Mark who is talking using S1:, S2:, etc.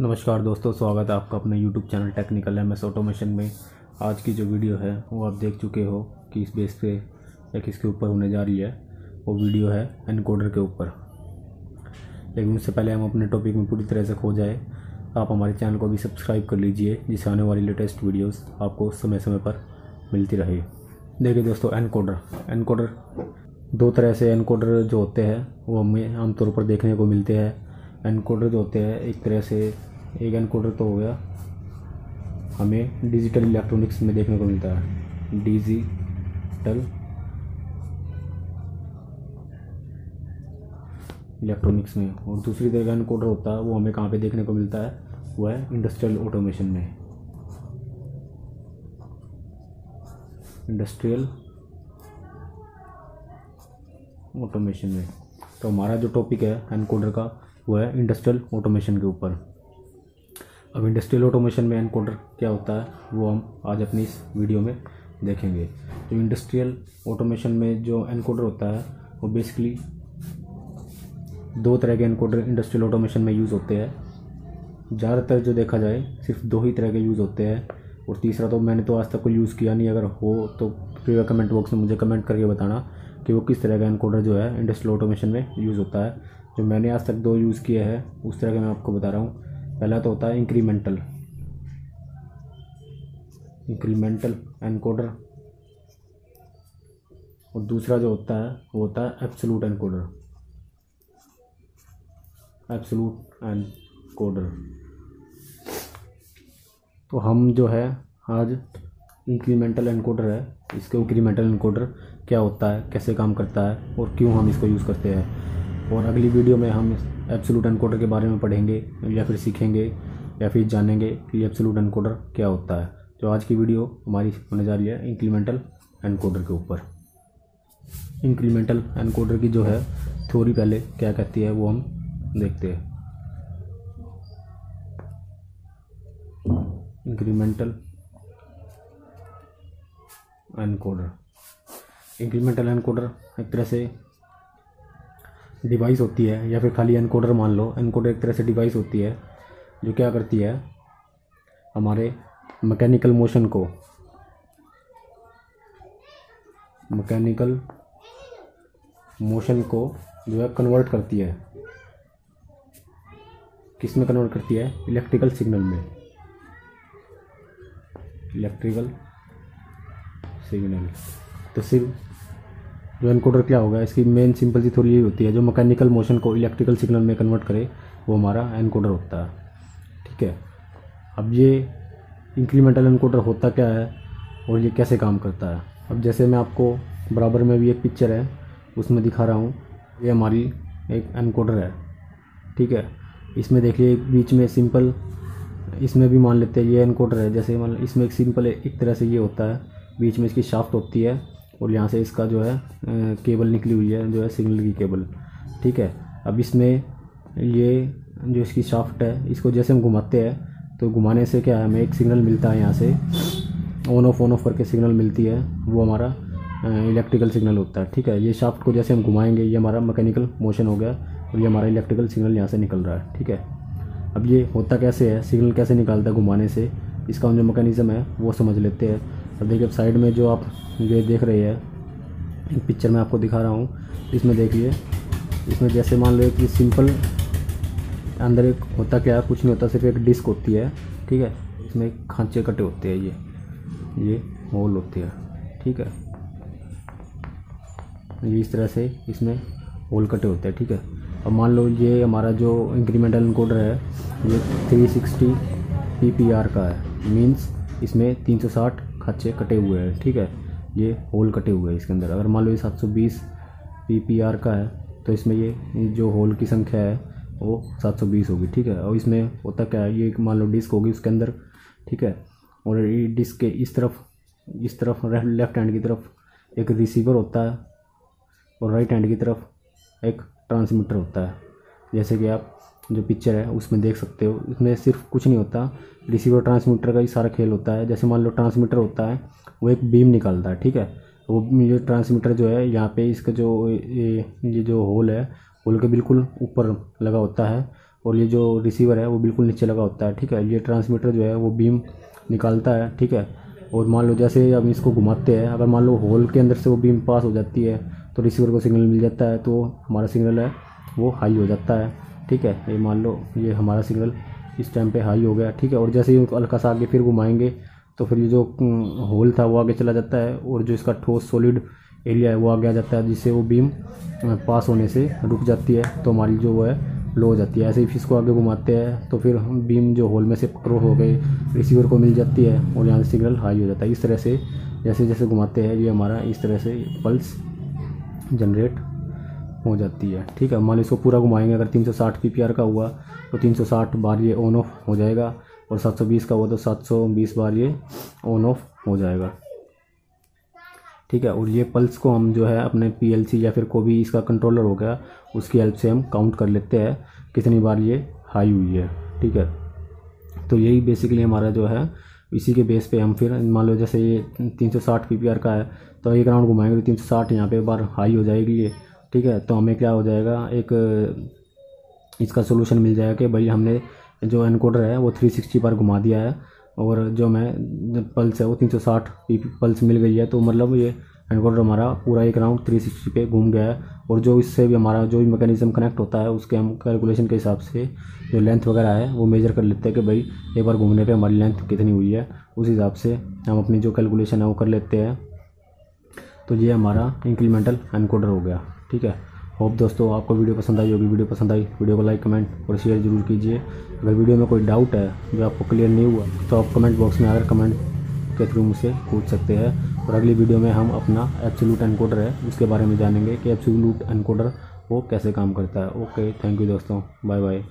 S1: नमस्कार दोस्तों, स्वागत है आपका अपने YouTube channel technical M S automation में। आज की जो वीडियो है, वो आप देख चुके हो कि इस बेस पे या किसके ऊपर होने जा रही है। वो वीडियो है एनकोडर के ऊपर। लेकिन उससे पहले हम अपने टॉपिक में पूरी तरह से खो जाए। आप हमारे चैनल को भी सब्सक्राइब कर लीजिए, जिससे आने वाली लेटेस्ट वीडियोज़ आपको समय समय पर मिलती रहे। देखिए दोस्तों एनकोडर एनकोडर दो तरह से एनकोडर जो होते हैं, वो हमें आमतौर पर देखने को मिलते हैं। एनकोडर जो होते हैं, एक तरह से एक एनकोडर तो हो गया। हमें डिजिटल इलेक्ट्रॉनिक्स में देखने को मिलता है। डिजिटल इलेक्ट्रॉनिक्स में। और दूसरी तरह का एनकोडर होता है, वो हमें कहाँ पे देखने को मिलता है? वो है इंडस्ट्रियल ऑटोमेशन में। इंडस्ट्रियल ऑटोमेशन में। तो हमारा जो टॉपिक है एनकोडर का, वो है इंडस्ट्रियल ऑटोमेशन के ऊपर। अब इंडस्ट्रियल ऑटोमेशन में एनकोडर क्या होता है, वो हम आज अपनी इस वीडियो में देखेंगे। तो इंडस्ट्रियल ऑटोमेशन में जो एनकोडर होता है, वो बेसिकली दो तरह के एनकोडर इंडस्ट्रियल ऑटोमेशन में यूज़ होते हैं। ज़्यादातर जो देखा जाए, सिर्फ़ दो ही तरह के यूज़ होते हैं। और तीसरा तो मैंने तो आज तक कोई यूज़ किया नहीं, अगर हो तो फिर कमेंट बॉक्स में मुझे कमेंट करके बताना कि वो किस तरह का एनकोडर जो है इंडस्ट्रियल ऑटोमेशन में यूज़ होता है। जो मैंने आज तक दो यूज़ किए हैं, उस तरह का मैं आपको बता रहा हूँ। पहला तो होता है इंक्रीमेंटल इंक्रीमेंटल एनकोडर और दूसरा जो होता है, वो होता है एब्सोलूट एनकोडर एब्सोलूट एनकोडर तो हम जो है, आज इंक्रीमेंटल एनकोडर है, इसके इंक्रीमेंटल एनकोडर क्या होता है, कैसे काम करता है, और क्यों हम इसको यूज़ करते हैं। और अगली वीडियो में हम एब्सोलूट एनकोडर के बारे में पढ़ेंगे, या फिर सीखेंगे, या फिर जानेंगे कि एब्सोलूट एनकोडर क्या होता है। तो आज की वीडियो हमारी होने जा रही है इंक्रीमेंटल एनकोडर के ऊपर। इंक्रीमेंटल एनकोडर की जो है थ्योरी पहले क्या कहती है वो हम देखते हैं। इंक्रीमेंटल एनकोडर इंक्रीमेंटल एनकोडर एक तरह से डिवाइस होती है, या फिर खाली एनकोडर मान लो एनकोडर एक तरह से डिवाइस होती है, जो क्या करती है, हमारे मैकेनिकल मोशन को मैकेनिकल मोशन को जो है कन्वर्ट करती है। किसमें कन्वर्ट करती है? इलेक्ट्रिकल सिग्नल में। इलेक्ट्रिकल सिग्नल तो सिर्फ़ जो एनकोडर क्या होगा, इसकी मेन सिंपल सी थोड़ी यही होती है, जो मैकेनिकल मोशन को इलेक्ट्रिकल सिग्नल में कन्वर्ट करे, वो हमारा एनकोडर होता है, ठीक है? अब ये इंक्रीमेंटल एनकोडर होता क्या है और ये कैसे काम करता है? अब जैसे मैं आपको बराबर में भी एक पिक्चर है, उसमें दिखा रहा हूँ, ये हमारी एक एनकोडर है, ठीक है? इसमें देखिए बीच में सिंपल इसमें भी मान लेते हैं, ये एनकोडर है, जैसे मान, इसमें एक सिंपल एक तरह से ये होता है, बीच में इसकी शाफ्ट होती है और यहाँ से इसका जो है केबल निकली हुई है, जो है सिग्नल की केबल। ठीक है? अब इसमें ये जो इसकी शाफ्ट है, इसको जैसे हम घुमाते हैं तो घुमाने से क्या है, हमें एक सिग्नल मिलता है यहाँ से। ऑन ऑफ़ ऑन ऑफ़ करके सिग्नल मिलती है, वो हमारा इलेक्ट्रिकल सिग्नल होता है। ठीक है? ये शाफ्ट को जैसे हम घुमाएँगे, ये हमारा मैकेनिकल मोशन हो गया, और ये हमारा इलेक्ट्रिकल सिग्नल यहाँ से निकल रहा है। ठीक है? अब ये होता कैसे है? सिग्नल कैसे निकालता है घुमाने से? इसका जो मैकेनिज़्म है, वो समझ लेते हैं। अब देखिए साइड में जो आप ये देख रहे हैं पिक्चर में आपको दिखा रहा हूँ, इसमें देखिए, इसमें जैसे मान लो कि सिंपल अंदर एक होता क्या, कुछ नहीं होता, सिर्फ़ एक डिस्क होती है, ठीक है? इसमें खांचे कटे होते हैं ये ये होल होते हैं, ठीक है? ये इस तरह से इसमें होल कटे होते हैं, ठीक है? अब मान लो ये हमारा जो इंक्रीमेंटल इनकोडर है, ये 360 पीपीआर का है मींस इसमें 360 खांचे कटे हुए हैं, ठीक है? ये होल कटे हुए हैं इसके अंदर। अगर मान लो ये 720 पीपीआर का है तो इसमें ये जो होल की संख्या है, वो 720 होगी, ठीक है? और इसमें होता क्या है, ये एक मान लो डिस्क होगी उसके अंदर, ठीक है? और ये डिस्क के इस तरफ़ इस तरफ़ लेफ़्ट हैंड की तरफ़ एक रिसीवर होता है, और राइट हैंड की तरफ़ एक ट्रांसमीटर होता है। जैसे कि आप जो पिक्चर है उसमें देख सकते हो। इसमें सिर्फ़ कुछ नहीं होता। रिसीवर ट्रांसमीटर का ही सारा खेल होता है। जैसे मान लो ट्रांसमीटर होता है वो एक बीम निकालता है ठीक है? वो ये ट्रांसमीटर जो है यहाँ पे इसका जो ये, ये जो होल है होल के बिल्कुल ऊपर लगा होता है और ये जो रिसीवर है वो बिल्कुल नीचे लगा होता है ठीक है? ये ट्रांसमीटर जो है वो बीम निकालता है ठीक है? और मान लो जैसे हम इसको घुमाते हैं अगर मान लो होल के अंदर से वो बीम पास हो जाती है तो रिसीवर को सिग्नल मिल जाता है तो हमारा सिग्नल है वो हाई हो जाता है। ठीक है, ये मान लो ये हमारा सिग्नल इस टाइम पे हाई हो गया, ठीक है, और जैसे ही हल्का सा आगे फिर घुमाएँगे तो फिर ये जो होल था वो आगे चला जाता है, और जो इसका ठोस सॉलिड एरिया है वो आगे आ जाता है, जिससे वो बीम पास होने से रुक जाती है तो हमारी जो वो है लो हो जाती है। ऐसे ही फ़िश को आगे घुमाते हैं तो फिर बीम जो होल में से क्रॉस हो गए रिसीवर को मिल जाती है, और यहाँ से सिग्नल हाई हो जाता है। इस तरह से जैसे जैसे घुमाते हैं, ये हमारा इस तरह से पल्स जनरेट हो जाती है। ठीक है, मान लो इसको पूरा घुमाएँगे, अगर 360 पीपीआर का हुआ तो 360 बार ये ऑन ऑफ़ हो जाएगा, और 720 का हुआ तो 720 बार ये ऑन ऑफ़ हो जाएगा। ठीक है, और ये पल्स को हम जो है अपने पीएलसी या फिर कोई भी इसका कंट्रोलर हो गया, उसकी हेल्प से हम काउंट कर लेते हैं, कितनी बार ये हाई हुई है। ठीक है तो यही बेसिकली हमारा जो है, इसी के बेस पे हम फिर, मान लो जैसे ये 360 पीपीआर का है तो एक राउंड घुमाएँगे तो 360 यहाँ पे बार हाई हो जाएगी ये। ठीक है तो हमें क्या हो जाएगा, एक, इसका सोल्यूशन मिल जाएगा कि भाई हमने जो एनकोडर है, वो 360 बार घुमा दिया है और जो मैं पल्स है वो 360 पल्स मिल गई है तो मतलब ये एनकोडर हमारा पूरा एक राउंड 360 पे घूम गया है और जो इससे भी हमारा जो भी मैकेनिज्म कनेक्ट होता है, उसके हम कैलकुलेशन के हिसाब से जो लेंथ वगैरह है, वो मेजर कर लेते हैं कि भाई एक बार घूमने पे हमारी लेंथ कितनी हुई है, उस हिसाब से हम अपनी जो कैलकुलेशन है वो कर लेते हैं। तो ये हमारा इंक्रीमेंटल एनकोडर हो गया। ठीक है? होप दोस्तों आपको वीडियो पसंद आई होगी। वीडियो पसंद आई, वीडियो को लाइक कमेंट और शेयर ज़रूर कीजिए। अगर वीडियो में कोई डाउट है, जो आपको क्लियर नहीं हुआ तो आप कमेंट बॉक्स में आकर कमेंट के थ्रू मुझसे पूछ सकते हैं। और अगली वीडियो में हम अपना एप्सोलूट एनकोडर है, उसके बारे में जानेंगे कि एप्सोलूट एनकोडर वो कैसे काम करता है। ओके थैंक यू दोस्तों। Bye bye